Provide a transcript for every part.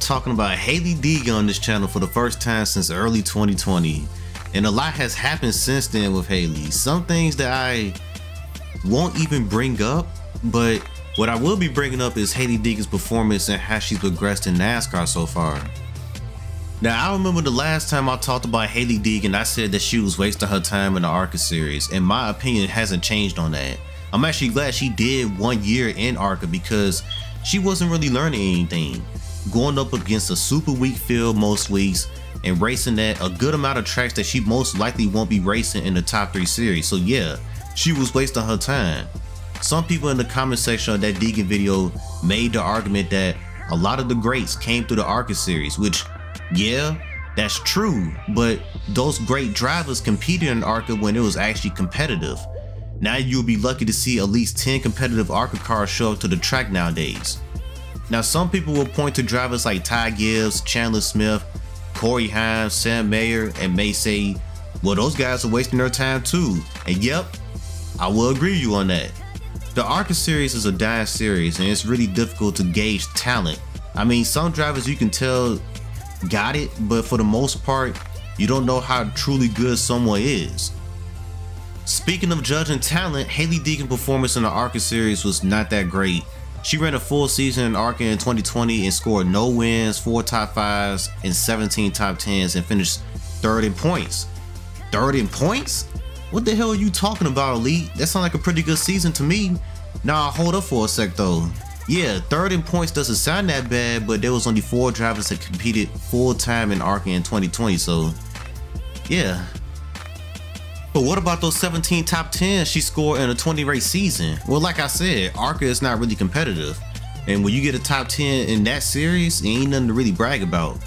Talking about Hailie Deegan on this channel for the first time since early 2020. And a lot has happened since then with Hailie. Some things that I won't even bring up, but what I will be bringing up is Hailie Deegan's performance and how she's progressed in NASCAR so far. Now, I remember the last time I talked about Hailie Deegan, I said that she was wasting her time in the ARCA series, and my opinion hasn't changed on that. I'm actually glad she did one year in ARCA because she wasn't really learning anything. Going up against a super weak field most weeks and racing at a good amount of tracks that she most likely won't be racing in the top 3 series. So yeah, she was wasting her time. Some people in the comment section of that Deegan video made the argument that a lot of the greats came through the ARCA series, which yeah, that's true, but those great drivers competed in ARCA when it was actually competitive. Now you'll be lucky to see at least 10 competitive ARCA cars show up to the track nowadays. Now some people will point to drivers like Ty Gibbs, Chandler Smith, Corey Heim, Sam Mayer, and may say, well those guys are wasting their time too. And yep, I will agree with you on that. The ARCA series is a dying series and it's really difficult to gauge talent. I mean some drivers you can tell got it, but for the most part, you don't know how truly good someone is. Speaking of judging talent, Hailie Deegan performance in the ARCA series was not that great. She ran a full season in ARCA in 2020 and scored no wins, 4 top 5s, and 17 top 10s and finished third in points. Third in points? What the hell are you talking about, Elite? That sounds like a pretty good season to me. Nah, hold up for a sec though. Yeah, third in points doesn't sound that bad, but there was only four drivers that competed full time in ARCA in 2020, so yeah, but what about those 17 top 10 she scored in a 20 race season? Well, like I said, ARCA is not really competitive. And when you get a top 10 in that series, it ain't nothing to really brag about.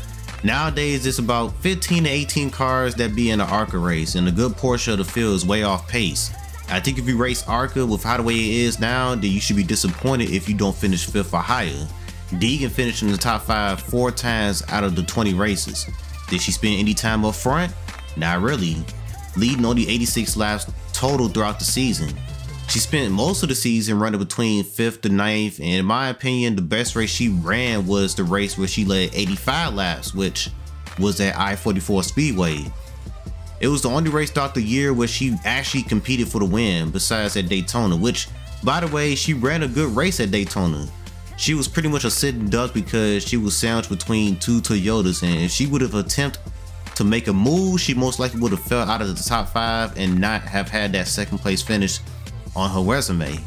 Nowadays, it's about 15 to 18 cars that be in an ARCA race, and a good portion of the field is way off pace. I think if you race ARCA with how the way it is now, then you should be disappointed if you don't finish 5th or higher. Deegan finished in the top 5 4 times out of the 20 races. Did she spend any time up front? Not really leading only 86 laps total throughout the season. She spent most of the season running between 5th to 9th, and in my opinion, the best race she ran was the race where she led 85 laps, which was at I-44 Speedway. It was the only race throughout the year where she actually competed for the win, besides at Daytona, which, by the way, she ran a good race at Daytona. She was pretty much a sitting duck because she was sandwiched between two Toyotas, and if she would have attempted to make a move, she most likely would have fell out of the top five and not have had that second place finish on her resume.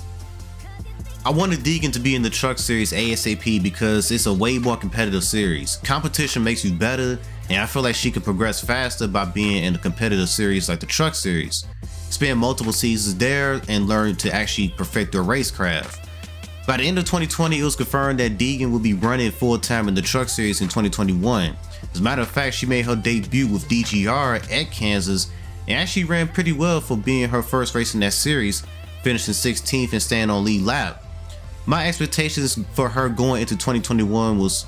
I wanted Deegan to be in the truck series ASAP because it's a way more competitive series. Competition makes you better and I feel like she could progress faster by being in a competitive series like the truck series. Spend multiple seasons there and learn to actually perfect their racecraft. By the end of 2020, it was confirmed that Deegan will be running full time in the truck series in 2021. As a matter of fact, she made her debut with DGR at Kansas and actually ran pretty well for being her first race in that series, finishing 16th and staying on lead lap. My expectations for her going into 2021 was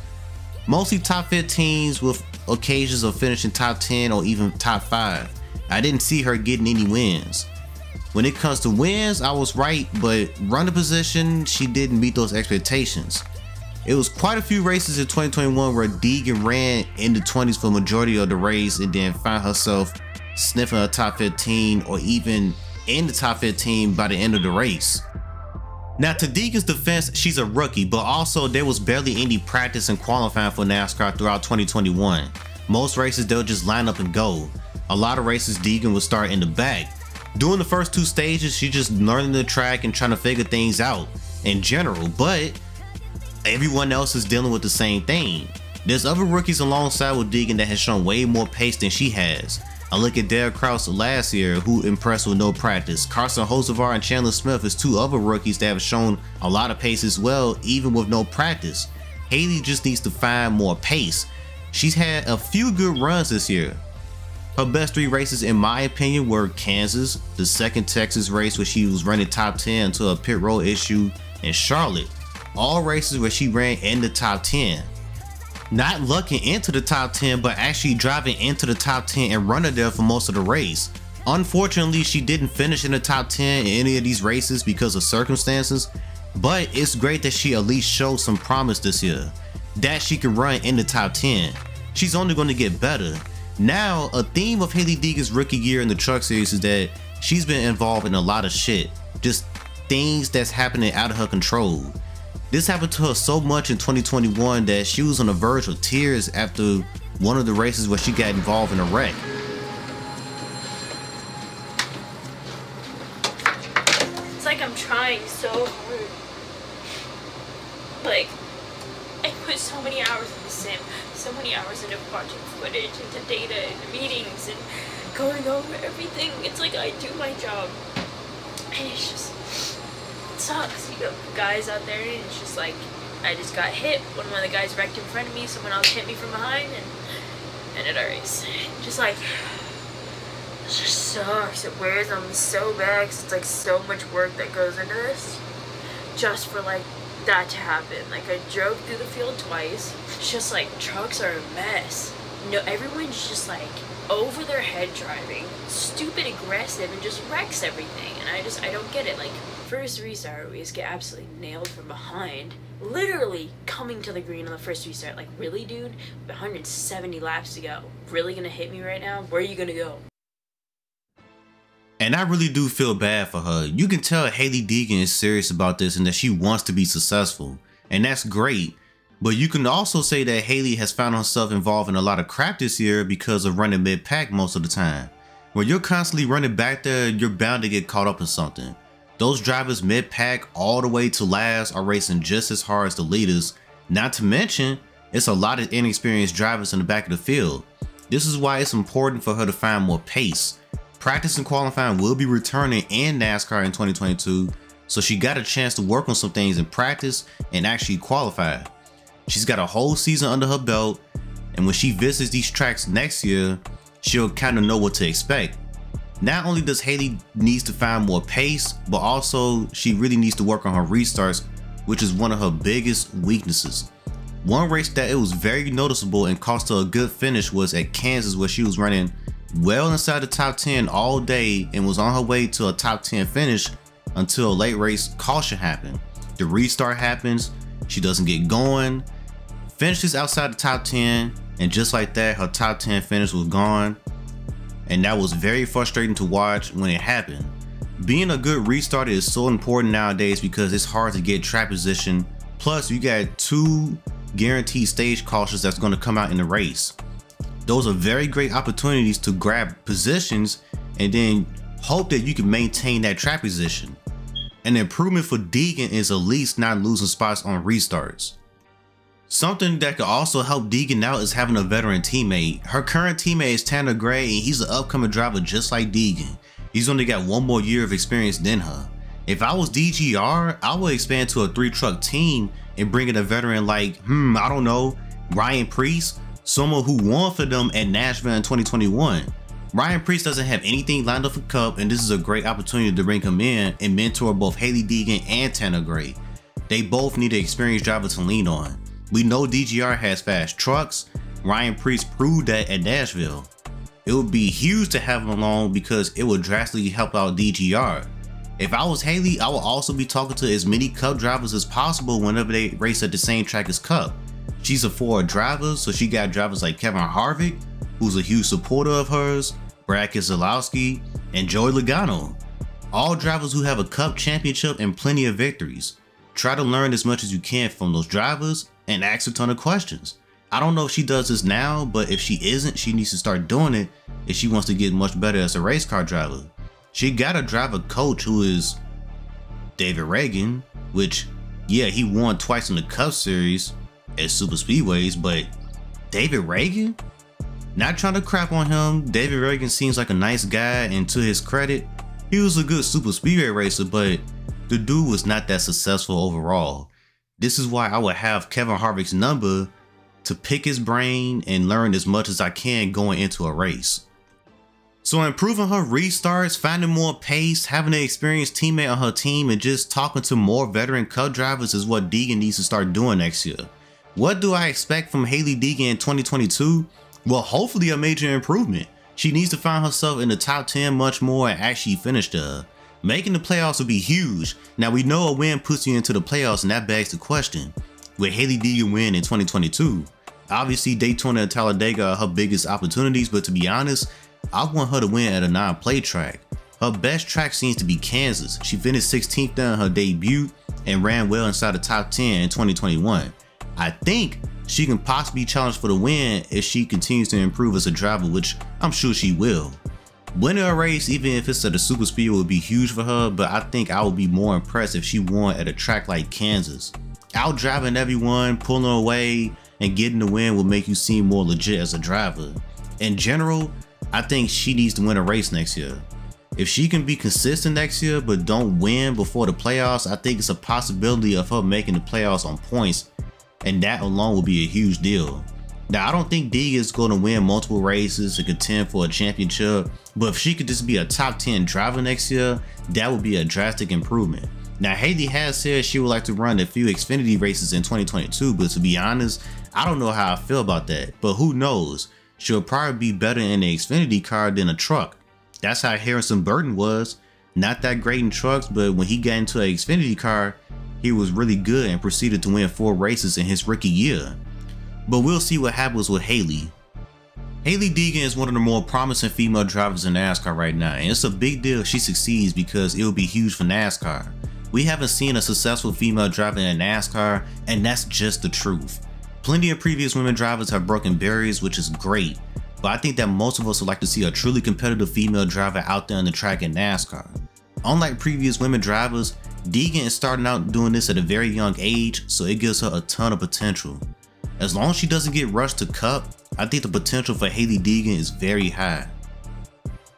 mostly top 15s with occasions of finishing top 10 or even top 5. I didn't see her getting any wins. When it comes to wins, I was right, but running position, she didn't meet those expectations. It was quite a few races in 2021 where Deegan ran in the 20s for majority of the race and then found herself sniffing a top 15 or even in the top 15 by the end of the race. Now to Deegan's defense, she's a rookie, but also there was barely any practice and qualifying for NASCAR throughout 2021. Most races they'll just line up and go. A lot of races Deegan would start in the back. During the first two stages, she just learning the track and trying to figure things out in general, but everyone else is dealing with the same thing. There's other rookies alongside with Deegan that has shown way more pace than she has. I look at Derek Kraus last year who impressed with no practice. Carson Hocevar and Chandler Smith is two other rookies that have shown a lot of pace as well even with no practice. Hailie just needs to find more pace. She's had a few good runs this year. Her best three races in my opinion were Kansas, the second Texas race where she was running top 10 until a pit road issue, and Charlotte all races where she ran in the top 10. Not lucking into the top 10, but actually driving into the top 10 and running there for most of the race. Unfortunately, she didn't finish in the top 10 in any of these races because of circumstances, but it's great that she at least showed some promise this year. that she can run in the top 10. She's only going to get better. Now, a theme of Hailie Deegan's rookie year in the truck series is that she's been involved in a lot of shit. Just things that's happening out of her control. This happened to her so much in 2021 that she was on the verge of tears after one of the races where she got involved in a wreck. It's like I'm trying so hard. Like, so many hours in the sim, so many hours into watching footage, into data, into meetings, and going over everything. It's like I do my job. And it's just, it sucks. You got guys out there, and it's just like, I just got hit. One of the guys wrecked in front of me, someone else hit me from behind, and ended our race. Just like, it just sucks. It wears on me so bad because it's like so much work that goes into this just for like that to happen. Like I drove through the field twice. It's just like trucks are a mess. You no, know, everyone's just like over their head driving, stupid aggressive, and just wrecks everything. And I just I don't get it. Like first restart, we just get absolutely nailed from behind. Literally coming to the green on the first restart. Like really, dude, 170 laps to go. Really gonna hit me right now? Where are you gonna go? And I really do feel bad for her. You can tell Hailie Deegan is serious about this and that she wants to be successful. And that's great. But you can also say that Hailie has found herself involved in a lot of crap this year because of running mid-pack most of the time. When you're constantly running back there, you're bound to get caught up in something. Those drivers mid-pack all the way to last are racing just as hard as the leaders. Not to mention, it's a lot of inexperienced drivers in the back of the field. This is why it's important for her to find more pace. Practice and qualifying will be returning in NASCAR in 2022, so she got a chance to work on some things in practice and actually qualify. She's got a whole season under her belt, and when she visits these tracks next year, she'll kind of know what to expect. Not only does Hailie needs to find more pace, but also she really needs to work on her restarts, which is one of her biggest weaknesses. One race that it was very noticeable and cost her a good finish was at Kansas where she was running well inside the top 10 all day and was on her way to a top 10 finish until a late race caution happened. The restart happens, she doesn't get going, finishes outside the top 10, and just like that, her top 10 finish was gone. And that was very frustrating to watch when it happened. Being a good restarter is so important nowadays because it's hard to get track position. Plus, you got two guaranteed stage cautions that's going to come out in the race those are very great opportunities to grab positions and then hope that you can maintain that track position. An improvement for Deegan is at least not losing spots on restarts. Something that could also help Deegan out is having a veteran teammate. Her current teammate is Tanner Gray and he's an upcoming driver just like Deegan. He's only got one more year of experience than her. If I was DGR, I would expand to a three truck team and bring in a veteran like, hmm, I don't know, Ryan Preece someone who won for them at Nashville in 2021. Ryan Preece doesn't have anything lined up for Cup, and this is a great opportunity to bring him in and mentor both Hailie Deegan and Tanner Gray. They both need an experienced driver to lean on. We know DGR has fast trucks. Ryan Preece proved that at Nashville. It would be huge to have him along because it would drastically help out DGR. If I was Hailie, I would also be talking to as many Cup drivers as possible whenever they race at the same track as Cup. She's a Ford driver, so she got drivers like Kevin Harvick, who's a huge supporter of hers, Brad Keselowski, and Joey Logano. All drivers who have a cup championship and plenty of victories. Try to learn as much as you can from those drivers and ask a ton of questions. I don't know if she does this now, but if she isn't, she needs to start doing it if she wants to get much better as a race car driver. She got a driver coach who is David Ragan, which, yeah, he won twice in the Cup Series, at super speedways, but David Ragan? Not trying to crap on him, David Ragan seems like a nice guy and to his credit, he was a good super speedway racer, but the dude was not that successful overall. This is why I would have Kevin Harvick's number to pick his brain and learn as much as I can going into a race. So improving her restarts, finding more pace, having an experienced teammate on her team, and just talking to more veteran cup drivers is what Deegan needs to start doing next year. What do I expect from Hailie Deegan in 2022? Well, hopefully a major improvement. She needs to find herself in the top 10 much more and actually finish there. Uh, making the playoffs would be huge. Now we know a win puts you into the playoffs and that begs the question. Will Hailie Deegan win in 2022. Obviously, Daytona and Talladega are her biggest opportunities, but to be honest, I want her to win at a non-plate track. Her best track seems to be Kansas. She finished 16th during her debut and ran well inside the top 10 in 2021. I think she can possibly challenge for the win if she continues to improve as a driver, which I'm sure she will. Winning a race, even if it's at a super speed, would be huge for her, but I think I would be more impressed if she won at a track like Kansas. Out driving everyone, pulling away, and getting the win will make you seem more legit as a driver. In general, I think she needs to win a race next year. If she can be consistent next year but don't win before the playoffs, I think it's a possibility of her making the playoffs on points, and that alone will be a huge deal. Now, I don't think Deegan is going to win multiple races to contend for a championship, but if she could just be a top 10 driver next year, that would be a drastic improvement. Now, Hailie has said she would like to run a few Xfinity races in 2022, but to be honest, I don't know how I feel about that, but who knows? She'll probably be better in an Xfinity car than a truck. That's how Harrison Burton was. Not that great in trucks, but when he got into an Xfinity car, he was really good and proceeded to win four races in his rookie year. But we'll see what happens with Hailie. Hailie Deegan is one of the more promising female drivers in NASCAR right now, and it's a big deal if she succeeds because it will be huge for NASCAR. We haven't seen a successful female driver in NASCAR, and that's just the truth. Plenty of previous women drivers have broken barriers, which is great, but I think that most of us would like to see a truly competitive female driver out there on the track in NASCAR. Unlike previous women drivers, Deegan is starting out doing this at a very young age, so it gives her a ton of potential. As long as she doesn't get rushed to Cup, I think the potential for Hailie Deegan is very high.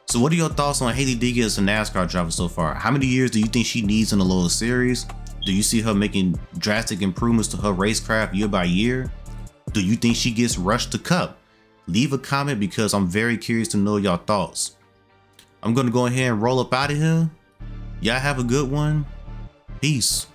So what are your thoughts on Hailie Deegan as a NASCAR driver so far? How many years do you think she needs in the lower series? Do you see her making drastic improvements to her racecraft year by year? Do you think she gets rushed to cup? Leave a comment because I'm very curious to know your thoughts. I'm going to go ahead and roll up out of here. Y'all have a good one. É isso.